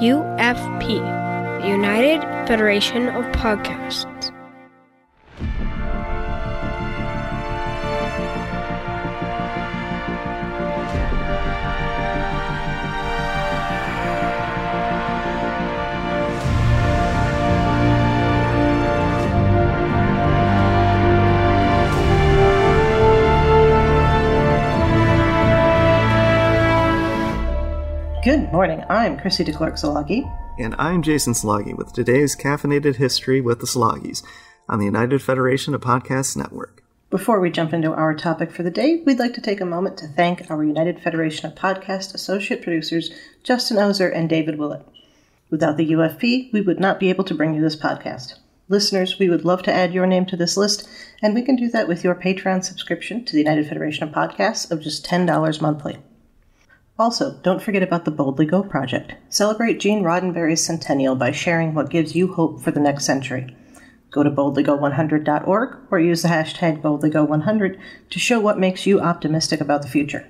UFP, United Federation of Podcasts. Good morning. I'm Chrissie De Clerck Szilagyi. And I'm Jason Szilagyi with today's Caffeinated History with the Szilagyis on the United Federation of Podcasts Network. Before we jump into our topic for the day, we'd like to take a moment to thank our United Federation of Podcast associate producers, Justin Oser and David Willett. Without the UFP, we would not be able to bring you this podcast. Listeners, we would love to add your name to this list, and we can do that with your Patreon subscription to the United Federation of Podcasts of just $10 monthly. Also, don't forget about the Boldly Go project. Celebrate Gene Roddenberry's centennial by sharing what gives you hope for the next century. Go to boldlygo100.org or use the hashtag boldlygo100 to show what makes you optimistic about the future.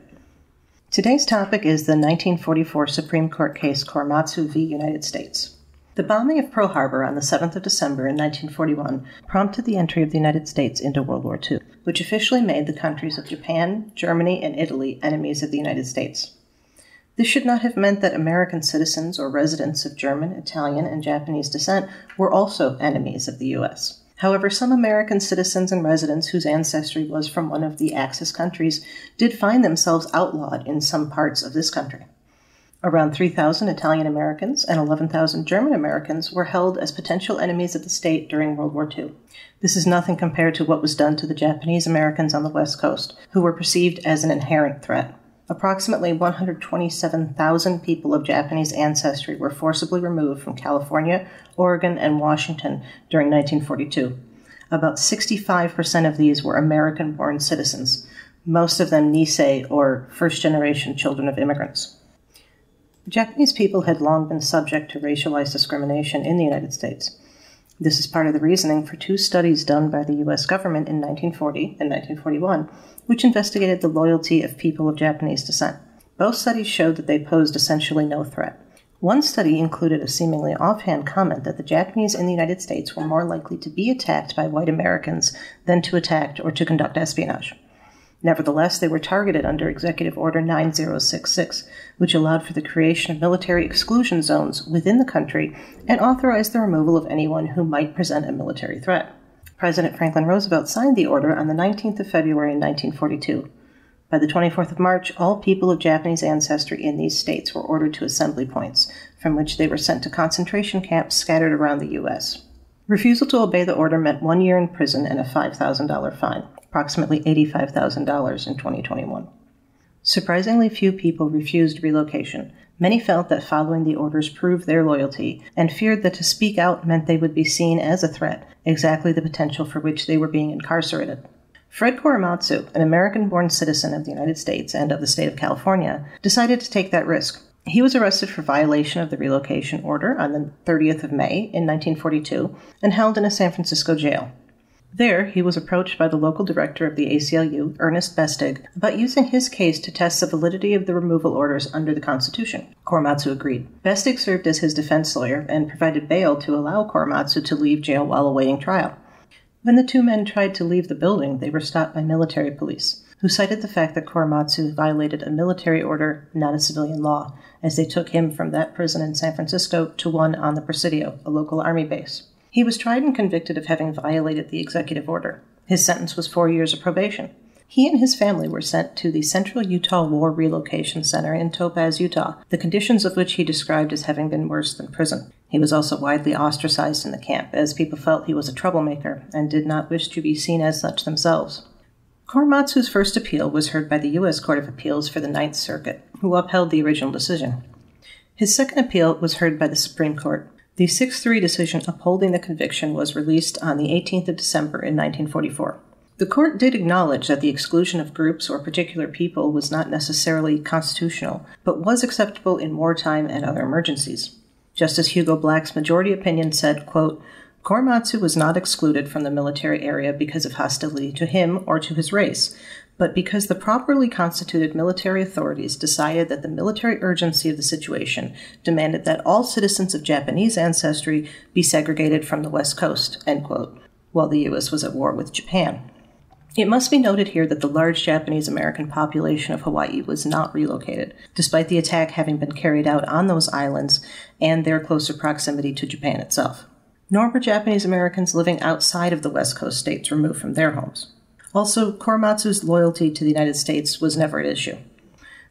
Today's topic is the 1944 Supreme Court case Korematsu v. United States. The bombing of Pearl Harbor on the 7th of December in 1941 prompted the entry of the United States into World War II, which officially made the countries of Japan, Germany, and Italy enemies of the United States. This should not have meant that American citizens or residents of German, Italian, and Japanese descent were also enemies of the U.S. However, some American citizens and residents whose ancestry was from one of the Axis countries did find themselves outlawed in some parts of this country. Around 3,000 Italian Americans and 11,000 German Americans were held as potential enemies of the state during World War II. This is nothing compared to what was done to the Japanese Americans on the West Coast, who were perceived as an inherent threat. Approximately 127,000 people of Japanese ancestry were forcibly removed from California, Oregon, and Washington during 1942. About 65% of these were American born citizens, most of them Nisei or first generation children of immigrants. Japanese people had long been subject to racialized discrimination in the United States. This is part of the reasoning for two studies done by the U.S. government in 1940 and 1941, which investigated the loyalty of people of Japanese descent. Both studies showed that they posed essentially no threat. One study included a seemingly offhand comment that the Japanese in the United States were more likely to be attacked by white Americans than to attack or to conduct espionage. Nevertheless, they were targeted under Executive Order 9066, which allowed for the creation of military exclusion zones within the country and authorized the removal of anyone who might present a military threat. President Franklin Roosevelt signed the order on the 19th of February in 1942. By the 24th of March, all people of Japanese ancestry in these states were ordered to assembly points, from which they were sent to concentration camps scattered around the U.S. Refusal to obey the order meant one year in prison and a $5,000 fine approximately $85,000 in 2021. Surprisingly few people refused relocation. Many felt that following the orders proved their loyalty and feared that to speak out meant they would be seen as a threat, exactly the potential for which they were being incarcerated. Fred Korematsu, an American born citizen of the United States and of the state of California, decided to take that risk. He was arrested for violation of the relocation order on the 30th of May in 1942 and held in a San Francisco jail. There, he was approached by the local director of the ACLU, Ernest Besig, about using his case to test the validity of the removal orders under the Constitution. Korematsu agreed. Besig served as his defense lawyer and provided bail to allow Korematsu to leave jail while awaiting trial. When the two men tried to leave the building, they were stopped by military police, who cited the fact that Korematsu violated a military order, not a civilian law, as they took him from that prison in San Francisco to one on the Presidio, a local army base. He was tried and convicted of having violated the executive order. His sentence was four years of probation. He and his family were sent to the Central Utah War Relocation Center in Topaz, Utah, the conditions of which he described as having been worse than prison. He was also widely ostracized in the camp, as people felt he was a troublemaker and did not wish to be seen as such themselves. Korematsu's first appeal was heard by the U.S. Court of Appeals for the Ninth Circuit, who upheld the original decision. His second appeal was heard by the Supreme Court, the 6 3 decision upholding the conviction was released on the 18th of December in 1944. The court did acknowledge that the exclusion of groups or particular people was not necessarily constitutional, but was acceptable in wartime and other emergencies. Justice Hugo Black's majority opinion said, quote, Korematsu was not excluded from the military area because of hostility to him or to his race, but because the properly constituted military authorities decided that the military urgency of the situation demanded that all citizens of Japanese ancestry be segregated from the West Coast, quote, while the U.S. was at war with Japan. It must be noted here that the large Japanese American population of Hawaii was not relocated, despite the attack having been carried out on those islands and their closer proximity to Japan itself. Nor were Japanese Americans living outside of the West Coast states removed from their homes. Also, Korematsu's loyalty to the United States was never an issue.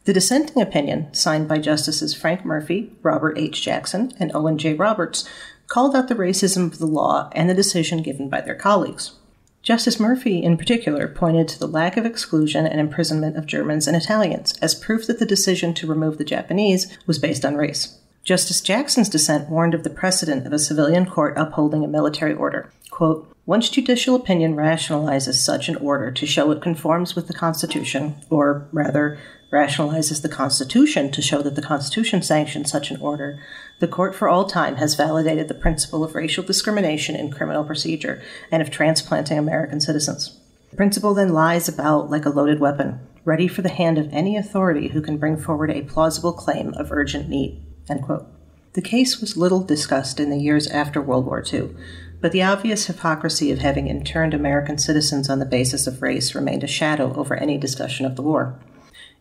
The dissenting opinion, signed by Justices Frank Murphy, Robert H. Jackson, and Owen J. Roberts, called out the racism of the law and the decision given by their colleagues. Justice Murphy, in particular, pointed to the lack of exclusion and imprisonment of Germans and Italians as proof that the decision to remove the Japanese was based on race. Justice Jackson's dissent warned of the precedent of a civilian court upholding a military order. Quote, Once judicial opinion rationalizes such an order to show it conforms with the Constitution, or rather, rationalizes the Constitution to show that the Constitution sanctions such an order, the court for all time has validated the principle of racial discrimination in criminal procedure and of transplanting American citizens. The principle then lies about like a loaded weapon, ready for the hand of any authority who can bring forward a plausible claim of urgent need. The case was little discussed in the years after World War II, but the obvious hypocrisy of having interned American citizens on the basis of race remained a shadow over any discussion of the war.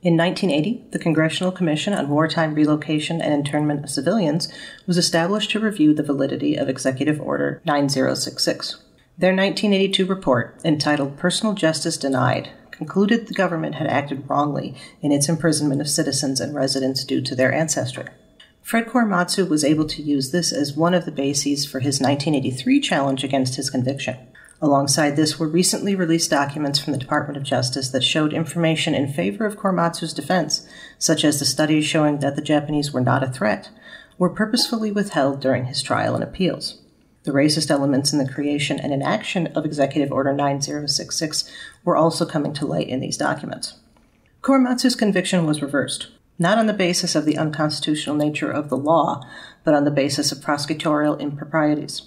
In 1980, the Congressional Commission on Wartime Relocation and Internment of Civilians was established to review the validity of Executive Order 9066. Their 1982 report, entitled Personal Justice Denied, concluded the government had acted wrongly in its imprisonment of citizens and residents due to their ancestry. Fred Korematsu was able to use this as one of the bases for his 1983 challenge against his conviction. Alongside this were recently released documents from the Department of Justice that showed information in favor of Korematsu's defense, such as the studies showing that the Japanese were not a threat, were purposefully withheld during his trial and appeals. The racist elements in the creation and enaction of Executive Order 9066 were also coming to light in these documents. Korematsu's conviction was reversed, not on the basis of the unconstitutional nature of the law, but on the basis of prosecutorial improprieties.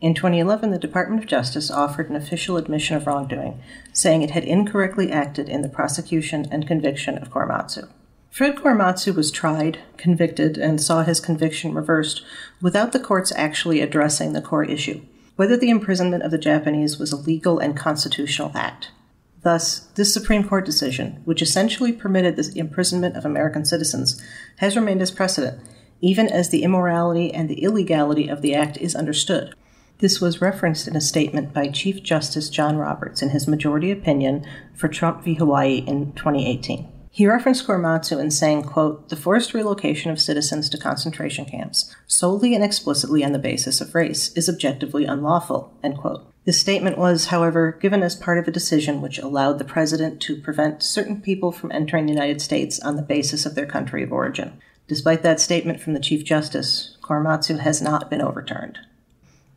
In 2011, the Department of Justice offered an official admission of wrongdoing, saying it had incorrectly acted in the prosecution and conviction of Korematsu. Fred Korematsu was tried, convicted, and saw his conviction reversed without the courts actually addressing the core issue whether the imprisonment of the Japanese was a legal and constitutional act. Thus, this Supreme Court decision, which essentially permitted the imprisonment of American citizens, has remained as precedent, even as the immorality and the illegality of the act is understood. This was referenced in a statement by Chief Justice John Roberts in his majority opinion for Trump v. Hawaii in 2018. He referenced Korematsu in saying, quote, the forced relocation of citizens to concentration camps, solely and explicitly on the basis of race, is objectively unlawful, end quote. This statement was, however, given as part of a decision which allowed the president to prevent certain people from entering the United States on the basis of their country of origin. Despite that statement from the Chief Justice, Korematsu has not been overturned.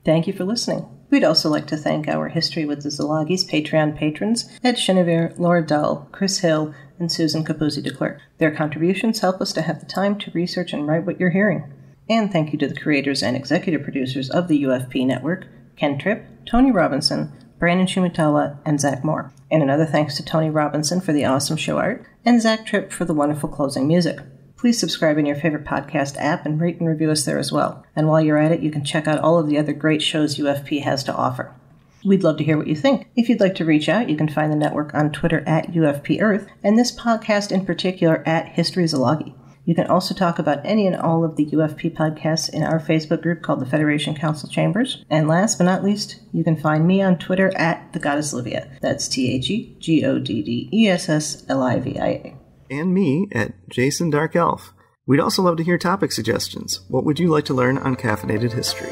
Thank you for listening. We'd also like to thank our History with the Szilagyis Patreon patrons Ed Chinevere, Laura Dull, Kris Hill, and Susan Capuzzi De Clerck. Their contributions help us to have the time to research and write what you're hearing. And thank you to the creators and executive producers of the UFP network, Ken Tripp, Tony Robinson, Brandon Shumatala, and Zach Moore. And another thanks to Tony Robinson for the awesome show art, and Zach Tripp for the wonderful closing music. Please subscribe in your favorite podcast app and rate and review us there as well. And while you're at it, you can check out all of the other great shows UFP has to offer. We'd love to hear what you think. If you'd like to reach out, you can find the network on Twitter at UFP Earth, and this podcast in particular at History Szilagyi. You can also talk about any and all of the UFP podcasts in our Facebook group called the Federation Council Chambers. And last but not least, you can find me on Twitter at the Goddess Livia. That's T H E G O D D E S S L I V I A and me at Jason Dark Elf. We'd also love to hear topic suggestions. What would you like to learn on caffeinated history?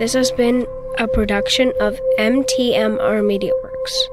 This has been a production of MTMR Media Works.